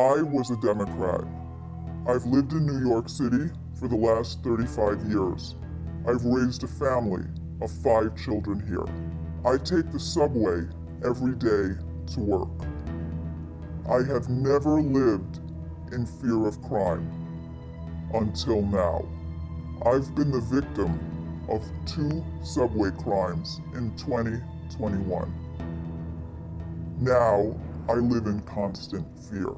I was a Democrat. I've lived in New York City for the last 35 years. I've raised a family of five children here. I take the subway every day to work. I have never lived in fear of crime until now. I've been the victim of two subway crimes in 2021. Now I live in constant fear.